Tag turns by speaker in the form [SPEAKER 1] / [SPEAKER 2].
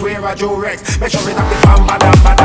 [SPEAKER 1] wear a Durex Make sure we knock the bam bam, bam, bam.